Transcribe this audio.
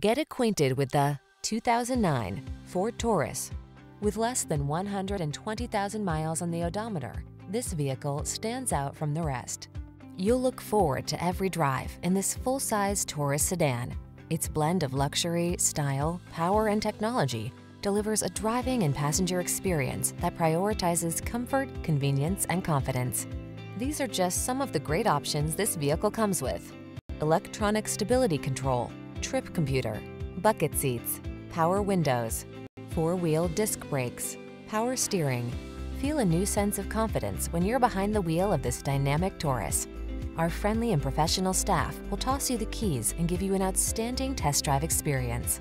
Get acquainted with the 2009 Ford Taurus. With less than 120,000 miles on the odometer, this vehicle stands out from the rest. You'll look forward to every drive in this full-size Taurus sedan. Its blend of luxury, style, power, and technology delivers a driving and passenger experience that prioritizes comfort, convenience, and confidence. These are just some of the great options this vehicle comes with. Electronic stability control, trip computer, bucket seats, power windows, four-wheel disc brakes, power steering. Feel a new sense of confidence when you're behind the wheel of this dynamic Taurus. Our friendly and professional staff will toss you the keys and give you an outstanding test drive experience.